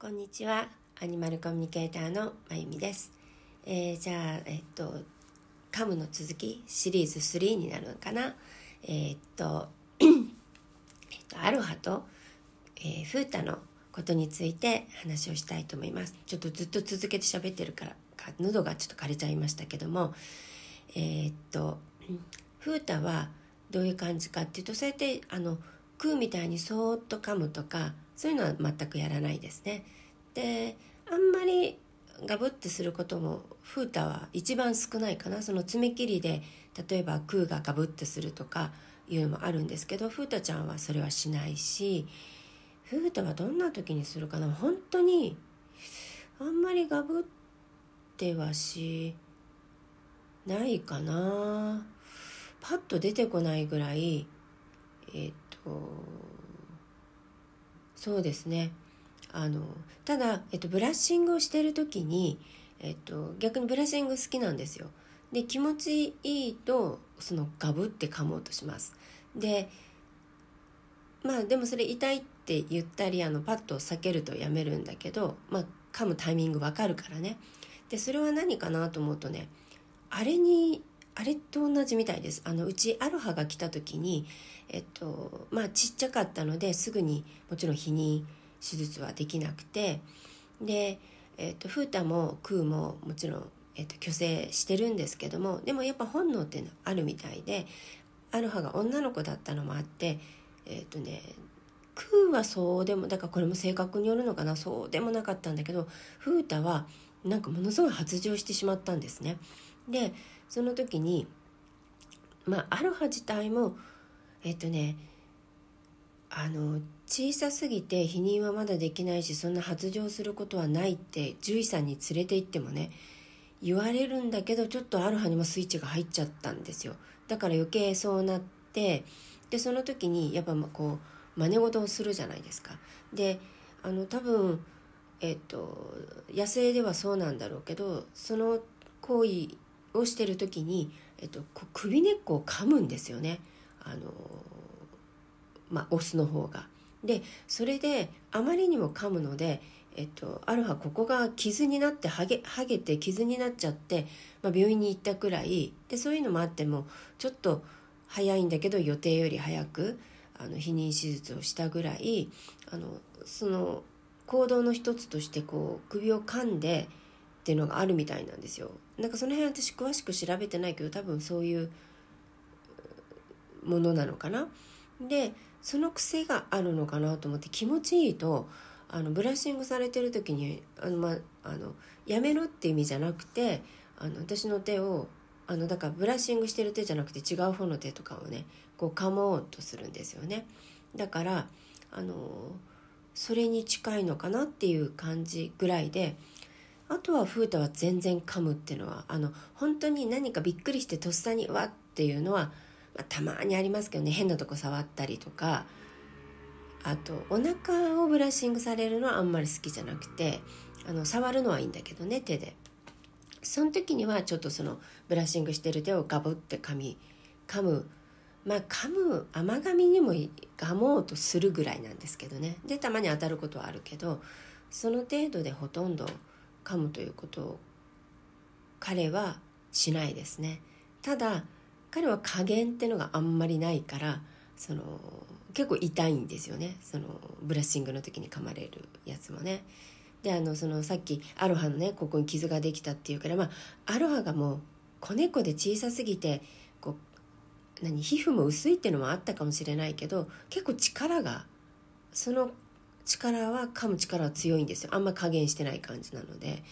こんにちは。アニマルコミュニケーターのまゆみです、えーじゃあえっとカムの続きシリーズ3になるのかな？えーっと えっとアロハと、えーフータのことについて話をしたいと思います。ちょっとずっと続けて喋ってるからか喉がちょっと枯れちゃいましたけどもえーっとフータはどういう感じかっていうとそうやってあの食うみたいにそーっと噛むとかそういうのは全くやらないですね。であんまりガブってすることもフータは一番少ないかな。その爪切りで例えばクーがガブってするとかいうのもあるんですけどフータちゃんはそれはしないしフータはどんな時にするかな。本当にあんまりガブってはしないかな。パッと出てこないぐらいえっとそうですね。あのただ、えっと、ブラッシングをしてる時に、えっと、逆にブラッシング好きなんですよ。で気持ちいいとそのガブって噛もうとします。でまあでもそれ痛いって言ったりあのパッと避けるとやめるんだけど、まあ、噛むタイミングわかるからね。でそれは何かなと思うとねあれにあれと同じみたいですあのうちアロハが来た時にえっとまあちっちゃかったのですぐにもちろん避妊手術はできなくてで、えっと、フータもクーももちろん、えっと、虚勢してるんですけどもでもやっぱ本能っていうのはあるみたいでアロハが女の子だったのもあってえっとねクーはそうでもだからこれも性格によるのかなそうでもなかったんだけどフータはなんかものすごい発情してしまったんですね。でその時にまあアロハ自体もえっとねあの小さすぎて避妊はまだできないしそんな発情することはないって獣医さんに連れて行ってもね言われるんだけどちょっとアロハにもスイッチが入っちゃったんですよ。だから余計そうなってでその時にやっぱこう真似事をするじゃないですか。であの多分えっと野生ではそうなんだろうけどその行為をしてる時に、えっと、首根っこを噛むんですよねあのまあオスの方が。でそれであまりにも噛むので、えっと、アロハここが傷になってはげはげて傷になっちゃって、まあ、病院に行ったくらいでそういうのもあってもちょっと早いんだけど予定より早くあの避妊手術をしたぐらいあのその行動の一つとしてこう首を噛んでっていうのがあるみたいなんですよ。なんかその辺私詳しく調べてないけど多分そういうものなのかな。でその癖があるのかなと思って気持ちいいとあのブラッシングされてる時にあの、まあのやめろって意味じゃなくてあの私の手をあのだからブラッシングしてる手じゃなくて違う方の手とかをねこう噛もうとするんですよね。だからあのそれに近いのかなっていう感じぐらいであとはフータは全然噛むっていうのはあの本当に何かびっくりしてとっさにわっていうのは、まあ、たまにありますけどね。変なとこ触ったりとか。あとお腹をブラッシングされるのはあんまり好きじゃなくてあの触るのはいいんだけどね手で。その時にはちょっとそのブラッシングしてる手をガブって噛み噛む。まあ噛む甘噛みにも噛もうとするぐらいなんですけどね。でたまに当たることはあるけどその程度でほとんど噛むということを彼はしないですね。ただ彼は加減ってのがあんまりないからその結構痛いんですよね。そのブラッシングの時に噛まれるやつもね。であのそのさっきアロハのねここに傷ができたっていうからまあアロハがもう子猫で小さすぎてこう何皮膚も薄いっていうのもあったかもしれないけど結構力がその力は噛む力は強いんですよ。あんま加減してない感じなので。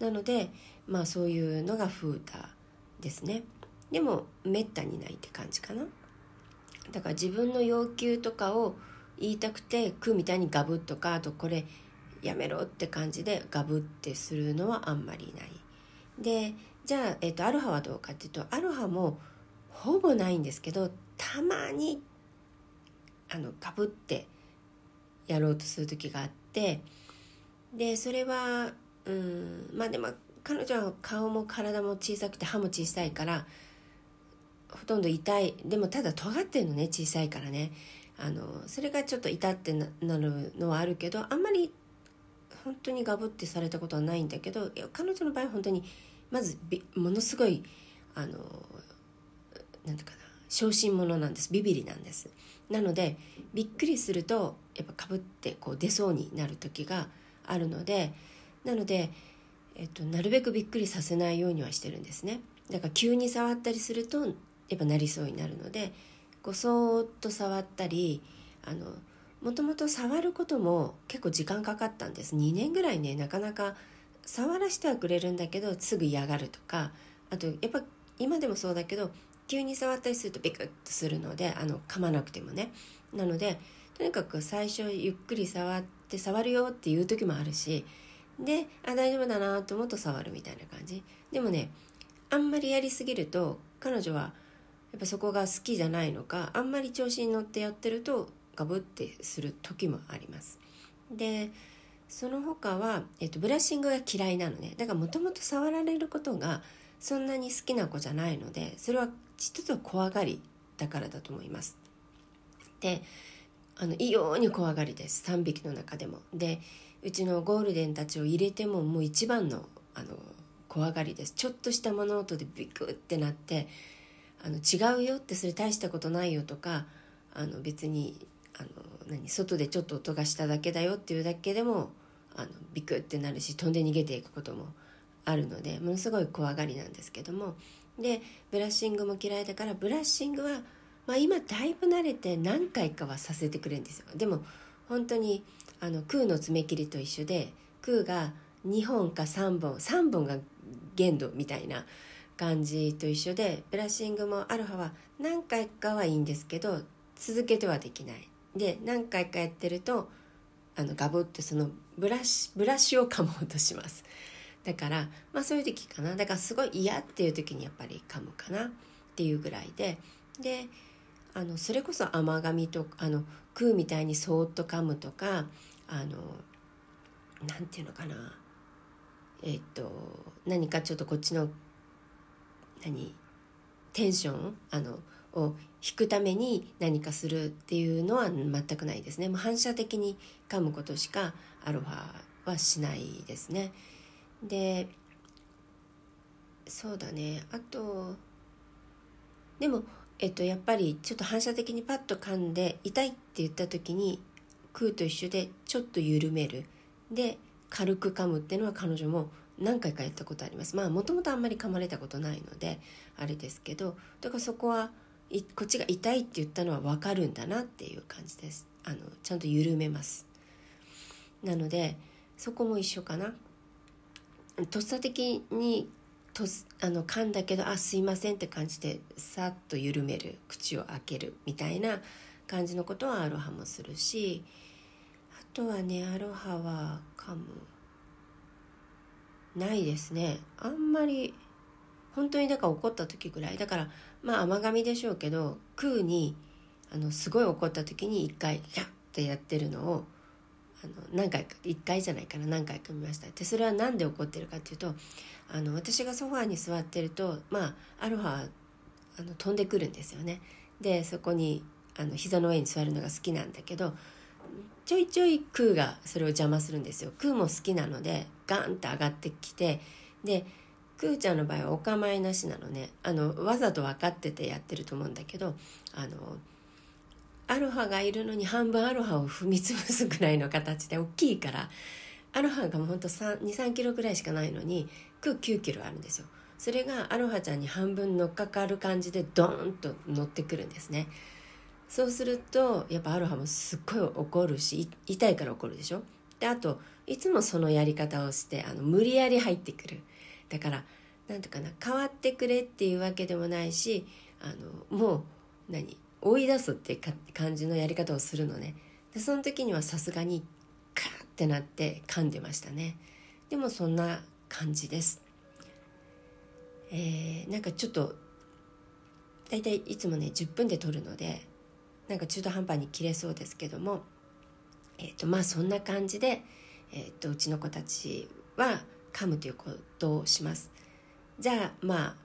なのでまあそういうのがフータですね。でもめったにないって感じかな。だから自分の要求とかを言いたくて食うみたいにガブッとかあとこれやめろって感じでガブってするのはあんまりない。でじゃあ、えっと、アロハはどうかっていうとアロハもほぼないんですけどたまにあのガブってやろうとする時があってでそれはうんまあでも彼女は顔も体も小さくて歯も小さいからほとんど痛い。でもただ尖ってるのね小さいからね。あのそれがちょっと痛ってなるのはあるけどあんまり本当にガブってされたことはないんだけど彼女の場合本当にまずものすごいあのなんていうかな小心者なんです。ビビリなんです。なのでびっくりするとやっぱかぶってこう出そうになる時があるのでなので、えっと、なるべくびっくりさせないようにはしてるんですね。だから急に触ったりするとやっぱなりそうになるのでこうそーっと触ったりあのもともと触ることも結構時間かかったんです。2年ぐらいねなかなか触らせてはくれるんだけどすぐ嫌がるとかあとやっぱ今でもそうだけど急に触ったりするとビクッとするのであの噛まなくてもね。なのでとにかく最初ゆっくり触って触るよっていう時もあるしであ大丈夫だなと思うと触るみたいな感じ。でもねあんまりやりすぎると彼女はやっぱそこが好きじゃないのかあんまり調子に乗ってやってるとガブってする時もあります。でその他は、えっと、ブラッシングが嫌いなのね。だからもともと触られることがそんなに好きな子じゃないのでそれは一つは怖がりだからだと思います。であの異様に怖がりです。3匹の中でも。でうちのゴールデンたちを入れてももう一番のあの怖がりです。ちょっとした物音でビクってなってあの違うよってそれ大したことないよとかあの別にあの何外でちょっと音がしただけだよっていうだけでもあのビクってなるし飛んで逃げていくこともあるのでものすごい怖がりなんですけども。でブラッシングも嫌いだからブラッシングは、まあ、今だいぶ慣れて何回かはさせてくれるんですよ。でも本当にあの空の爪切りと一緒で空が2本か3本3本が限度みたいな感じと一緒でブラッシングもアロハは何回かはいいんですけど続けてはできない。で何回かやってるとあのガブってそのブラシブラシを噛もうとします。だからまあそういう時かな。だからすごい嫌っていう時にやっぱり噛むかな。っていうぐらいで。であのそれこそ甘噛みとあの食うみたいにそーっと噛むとかあのなんていうのかな。えっと何かちょっとこっちの何テンション？あのを引くために何かするっていうのは全くないですね。もう反射的に噛むことしかアロハはしないですね。でそうだね。あとでもえっとやっぱりちょっと反射的にパッと噛んで痛いって言った時に食うと一緒でちょっと緩める。で軽く噛むっていうのは彼女も何回かやったことあります。まあもともとあんまり噛まれたことないのであれですけどだからそこはこっちが痛いって言ったのは分かるんだなっていう感じです。あのちゃんと緩めます。なのでそこも一緒かな。とっさ的にとあの噛んだけど「あすいません」って感じでさっと緩める口を開けるみたいな感じのことはアロハもするしあとはねアロハは噛む。ないですね。あんまり本当にだから怒った時ぐらい。だからまあ甘噛みでしょうけど空にあのすごい怒った時に一回ヒャッってやってるのをあの何回か1回じゃないかな何回か見ました。でそれは何で怒ってるかっていうとあの私がソファーに座ってるとまあアロハあの飛んでくるんですよね。でそこにあの膝の上に座るのが好きなんだけどちょいちょい空がそれを邪魔するんですよ。空も好きなのでガンって上がってきてでクーちゃんの場合はお構いなしなのね。あのわざと分かっててやってると思うんだけどあのアロハがいるのに半分アロハを踏み潰すぐらいの形で大きいからアロハがもうほんと23キロぐらいしかないのにクー9キロあるんですよ。それがアロハちゃんに半分乗っかかる感じでドーンと乗ってくるんですね。そうするとやっぱアロハもすっごい怒るし痛いから怒るでしょ？であといつもそのやり方をしてあの無理やり入ってくる。だから何ていうかな変わってくれっていうわけでもないしあのもう何？追い出すって感じのやり方をするのね。でその時にはさすがにカーってなって噛んでましたね。でもそんな感じです。えー、なんかちょっと大体いつもね10分で撮るのでなんか中途半端に切れそうですけどもえっ、ー、とまあそんな感じで、えー、とうちの子たちは噛むということをします。じゃあまあ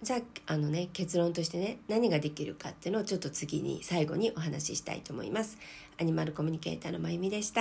じゃああのね結論としてね何ができるかっていうのをちょっと次に最後にお話ししたいと思います。アニマルコミュニケーターのまゆみでした。